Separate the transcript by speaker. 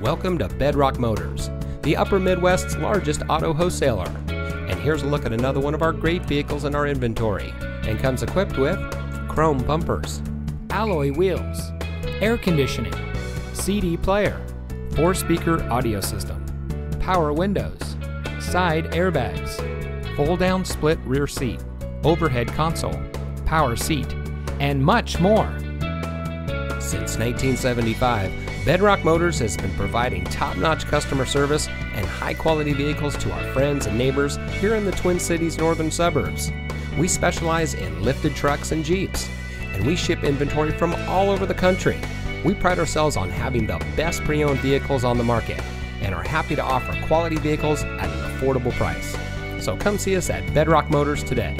Speaker 1: Welcome to Bedrock Motors, the Upper Midwest's largest auto wholesaler. And here's a look at another one of our great vehicles in our inventory and comes equipped with chrome bumpers,
Speaker 2: alloy wheels, air conditioning, CD player, four speaker audio system, power windows, side airbags, fold down split rear seat, overhead console, power seat, and much more.
Speaker 1: Since 1975, Bedrock Motors has been providing top notch customer service and high quality vehicles to our friends and neighbors here in the Twin Cities northern suburbs. We specialize in lifted trucks and Jeeps, and we ship inventory from all over the country. We pride ourselves on having the best pre owned vehicles on the market and are happy to offer quality vehicles at an affordable price. So come see us at Bedrock Motors today.